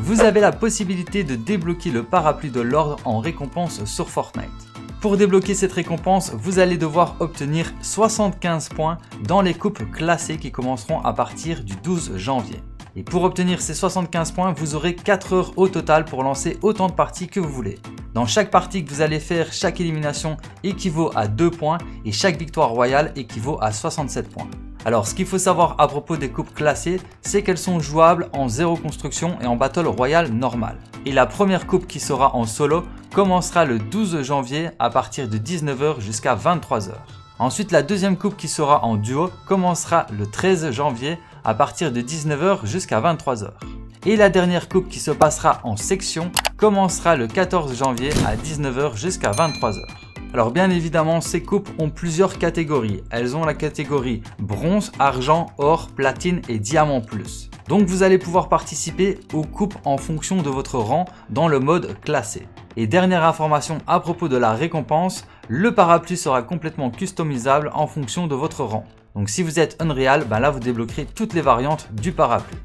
Vous avez la possibilité de débloquer le parapluie de l'ordre en récompense sur Fortnite. Pour débloquer cette récompense, vous allez devoir obtenir 75 points dans les coupes classées qui commenceront à partir du 12 janvier. Et pour obtenir ces 75 points, vous aurez 4 heures au total pour lancer autant de parties que vous voulez. Dans chaque partie que vous allez faire, chaque élimination équivaut à 2 points et chaque victoire royale équivaut à 67 points. Alors ce qu'il faut savoir à propos des coupes classées, c'est qu'elles sont jouables en zéro construction et en battle royale normal. Et la première coupe qui sera en solo commencera le 12 janvier à partir de 19h jusqu'à 23h. Ensuite la deuxième coupe qui sera en duo commencera le 13 janvier à partir de 19h jusqu'à 23h. Et la dernière coupe qui se passera en section commencera le 14 janvier à 19h jusqu'à 23h. Alors bien évidemment, ces coupes ont plusieurs catégories. Elles ont la catégorie bronze, argent, or, platine et diamant plus. Donc vous allez pouvoir participer aux coupes en fonction de votre rang dans le mode classé. Et dernière information à propos de la récompense, le parapluie sera complètement customisable en fonction de votre rang. Donc si vous êtes Unreal, ben là vous débloquerez toutes les variantes du parapluie.